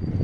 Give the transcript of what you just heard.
you